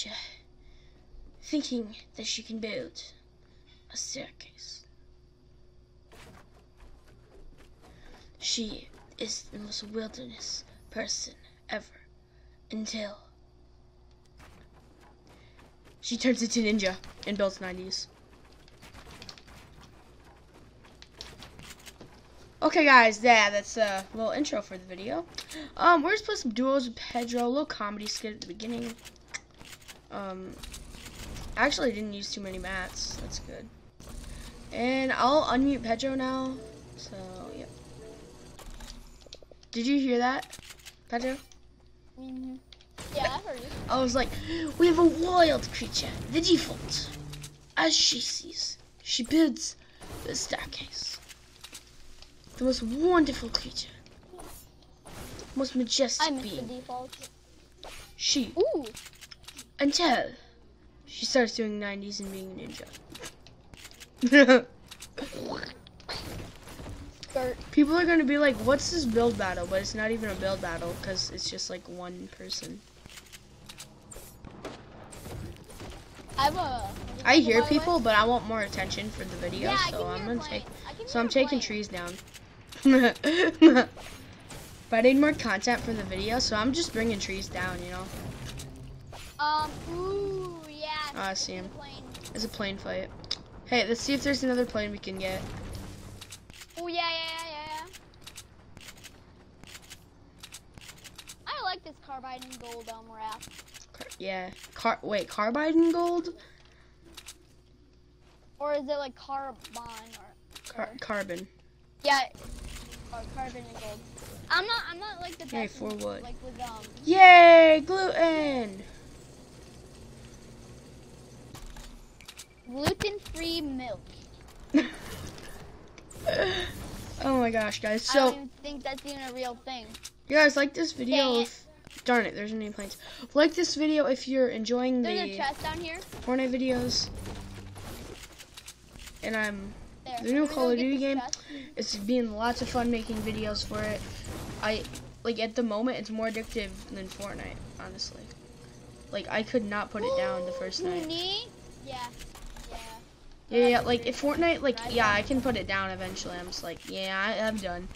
creature, thinking that she can build a staircase. She is the most wilderness person ever until she turns into ninja and builds 90s. Okay, guys, yeah, that's a little intro for the video. Um, we're just playing some duos with Pedro, a little comedy skit at the beginning. Um, actually didn't use too many mats. That's good. And I'll unmute Pedro now. So, yeah. Did you hear that, Pedro? Mm-hmm. Yeah, I heard you. I was like, we have a wild creature, the default. As she sees, she builds the staircase. The most wonderful creature. Most majestic I being. default. She, Ooh. Until she starts doing 90s and being a ninja. People are gonna be like, what's this build battle? But it's not even a build battle because it's just like one person. I have a. I hear way. people, but I want more attention for the video, Yeah, so I'm gonna take. So I'm taking trees down. but I need more content for the video, so I'm just bringing trees down. You know, Um. Ooh. Yeah. Oh, I see him. It's a plane fight. Hey, let's see if there's another plane we can get. Oh yeah, yeah, yeah, yeah, yeah. I like this carbide and gold um wrap. Car- yeah, car. Wait, carbide and gold? Or is it like carbon or? Car- or- carbon. yeah. Or carbon and gold. I'm not. I'm not like the best. Hey, for what? Like with um. Yay, gluten! Milk. oh my gosh, guys. I So, don't even think that's even a real thing. you guys like this video? Dang it. If, darn it, there's any planes. Like this video if you're enjoying There's a the chest down here. Fortnite videos. And I'm There. The new me Call of Duty game? chest. it's been lots of fun making videos for it. I like at the moment it's more addictive than Fortnite, honestly. Like I could not put it down the first night. Knee? Yeah. Yeah. Yeah, like if Fortnite, like yeah, I can put it down eventually. I'm just like, yeah, I, I'm done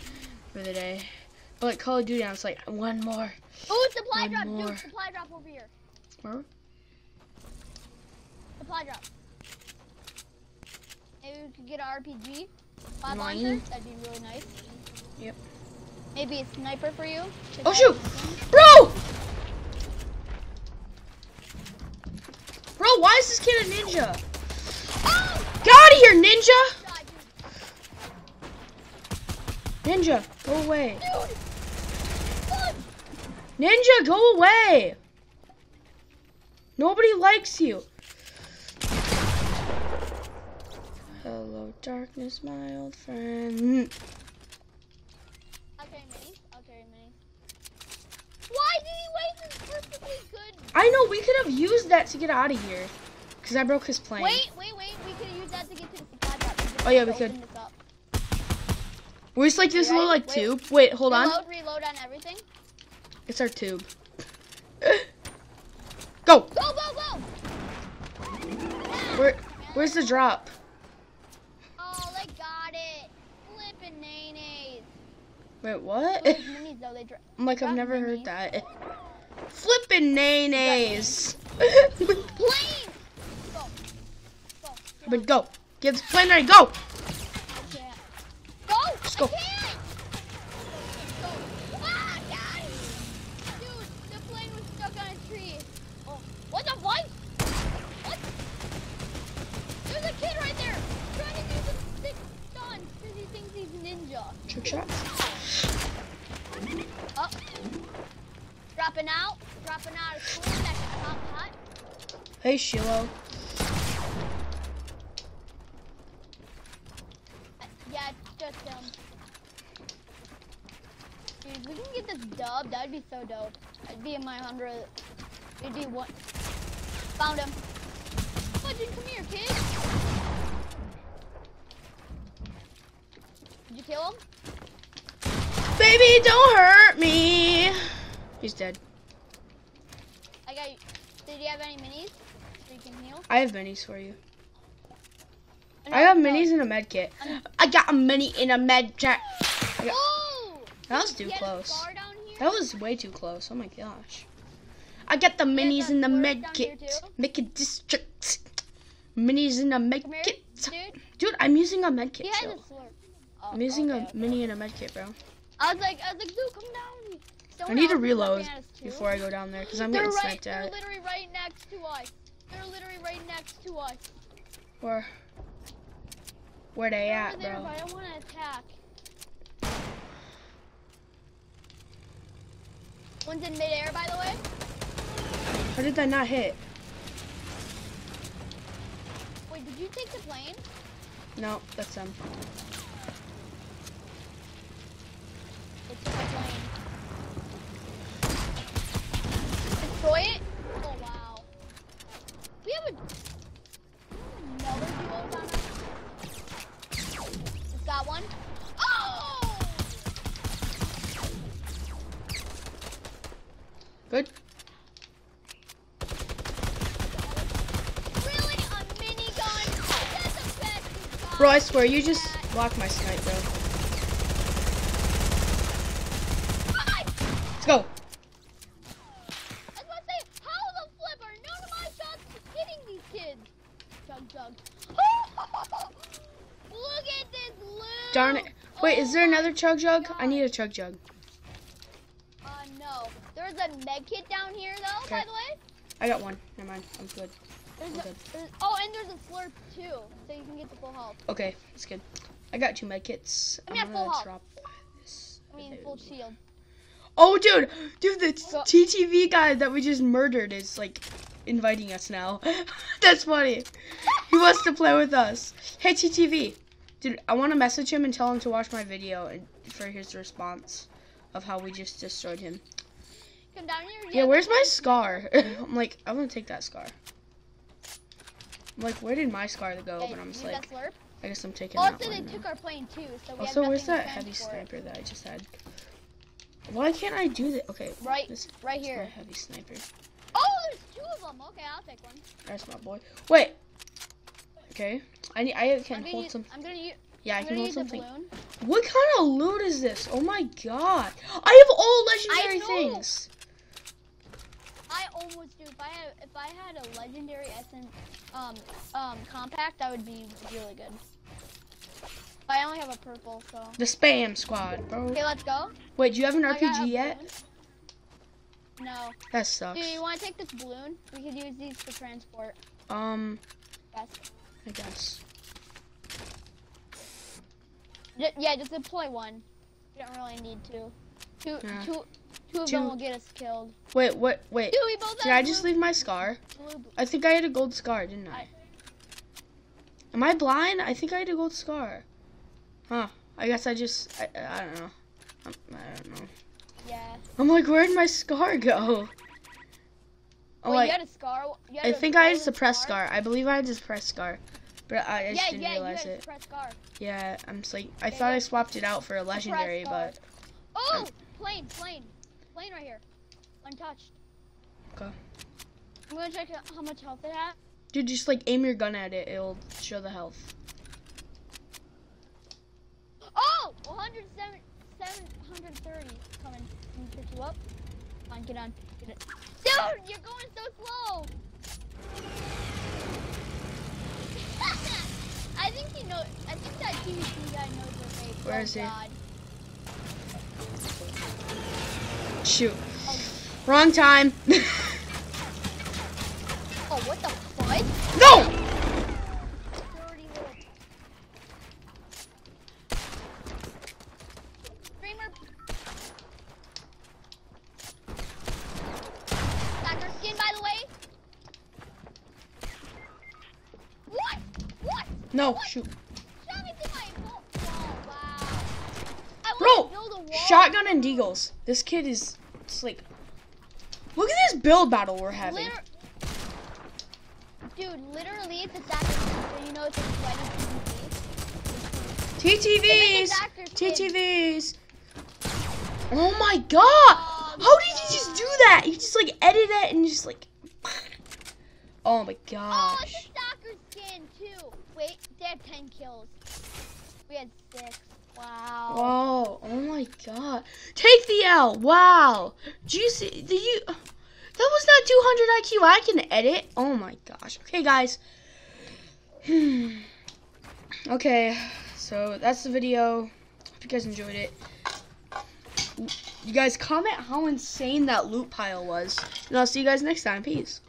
for the day. But like Call of Duty, I'm just like one more. Oh, supply One drop, more. dude. Supply drop over here. Where? Supply drop. Maybe we could get an RPG. Five launcher. That'd be really nice. Yep. Maybe a sniper for you. Oh shoot, bro! Bro, why is this kid a ninja? Out of here, ninja! Ninja, go away. dude. Dude. Look. Ninja, go away! Nobody likes you. Hello, darkness, my old friend. I'll carry minis. I'll carry minis. Why did he waste his perfectly good? I know we could have used that to get out of here, cause I broke his plane. Wait, wait, wait. Oh, yeah, we could. up. Where's like this little like Wait. tube? Wait, hold on. Reload, reload on everything. It's our tube. Go. Go, go, go! Where? Where's the drop? Oh, they got it. Flippin' nays. Wait, what? Minis though, they I'm like I've never minis. heard that. Flippin' nays. Plane! Go. Go. but go. Get this plane ready. Go. I can't. Go! I go. Ah, got it! Dude, the plane was stuck on a tree. Oh, what the what? What? There's a kid right there trying to do some sick stunts because he thinks he's ninja. Trick shot. Up. Dropping out. Dropping out of school. That's top hot. Hey Shiloh. Uh, Yeah, it's just um. Dude, if we can get this dub, that'd be so dope. I'd be in my hundred. It'd be one. Found him. Legend, come here, kid. Did you kill him? Baby, don't hurt me. He's dead. I got. you. Did you have any minis? So you can heal? I have minis for you. No, I got minis in a med kit. I'm- got a mini in a med kit. Yeah. Oh! That was too You had a close. scar down here? That was way too close. Oh my gosh. I got the minis in the worse med kit. Make it district. Minis in a med Come kit. dude. Dude, I'm using a med kit. He Chill. a slurp. Oh, I'm using a mini in a med kit, bro. I was like, I was like, dude, come down. I need to reload looking at us, too. before I go down there because I'm they're getting right, sniped They're literally right next to us. They're literally right next to us. Where? Where they They're at, there, bro? I don't want to attack. One's in midair, by the way. How did that not hit? Wait, did you take the plane? No, that's them. They took the plane. Destroy it? Oh, wow. We have a... Another duo down there. Just got one. Oh! Good. Really? A minigun? That's the best you got. Bro, I swear, you just blocked my snipe, bro. Let's go. I was about to say, how the flip are none of my shots hitting these kids? Chug chug. Look at this loot! Darn it. Wait, is there another chug jug? I need a chug jug. Uh, no. There's a med kit down here, though, by the way. I got one. Never mind. I'm good. There's a, there's, oh, and there's a slurp, too, so you can get the full health. Okay, that's good. I got two med kits. Give me a I'm full gonna health. I mean, full shield. Oh, dude, dude, the Go. TTV guy that we just murdered is like inviting us now. That's funny. He wants to play with us. Hey, TTV, dude, I want to message him and tell him to watch my video and for his response of how we just destroyed him. Come down here. Yeah, where's my scar? I'm like, I want to take that scar. I'm like, where did my scar go? Okay, But I'm just like. I guess I'm taking Also, that they now. took our plane, too, so we Also, where's that heavy sniper that I just had? Why can't I do that? Okay, Right, this right is my here. heavy sniper. Oh, there's two of them. Okay, I'll take one. That's my boy. Wait. Okay. I need. I can hold use, some. I'm gonna use, Yeah, I I'm can hold something. What kind of loot is this? Oh my god! I have all legendary things. I almost do. If I had, if I had a legendary essence, um, um, compact, that would be really good. But I only have a purple, so. The spam squad, bro. Okay, let's go. Wait, do you have an I RPG yet? balloon. No. That sucks. Do you want to take this balloon? We could use these for transport. Um, Yes. I guess. J- yeah, just deploy one. You don't really need two. Two, Yeah. two, two of Two. them will get us killed. Wait, what? Wait. Dude, Did I just leave my scar? I think I had a gold scar, didn't I? I- Am I blind? I think I had a gold scar. Huh. I guess I just. I, I don't know. I'm, I don't know. Yeah. I'm like, where'd my scar go? I'm Wait, like, you had a scar? Had I a think I had a suppressed scar. I believe I had a suppressed scar, but I, I just Yeah, didn't yeah, realize it. scar. Yeah, I'm just like, I Yeah, thought. I swapped it out for a legendary, but Oh, plane, plane, plane right here, untouched. Okay. I'm gonna check how much health it has. dude, just like aim your gun at it. It'll show the health. Oh, 107, 730 coming. Let me pick you up. Come on, get on. Get it. Dude, you're going so slow. I think he knows. I think that TVC guy knows your fate. Where oh, is he? God. Shoot. Wrong time. oh, what the fudge? no. Dirty little. Streamer. Sacker skin, by the way. What? What? No. What? Shoot. Shot me through my wall. Oh, wow. I Bro, wanna build a wall. Shotgun and deagles. This kid is. It's like. Look at this build battle we're having. Liter- Dude, literally, it's a so you know it's a TTVs. TTVs. Oh my god! Oh How did he just do that? He just like edited it and just like. Oh my Oh, it's gosh. a stalker skin too. Wait, they had ten kills. We had six. Wow. Oh, oh my god. Take the L. Wow. Do you see? Do you? That was not 200 IQ. I can edit. Oh my gosh. Okay, guys. Hmm. okay, so that's the video. Hope you guys enjoyed it. You guys comment how insane that loot pile was. And I'll see you guys next time. Peace.